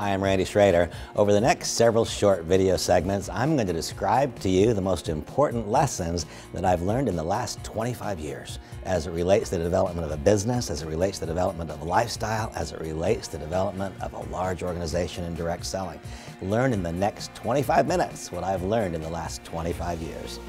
Hi, I'm Randy Schroeder. Over the next several short video segments, I'm going to describe to you the most important lessons that I've learned in the last 25 years as it relates to the development of a business, as it relates to the development of a lifestyle, as it relates to the development of a large organization in direct selling. Learn in the next 25 minutes what I've learned in the last 25 years.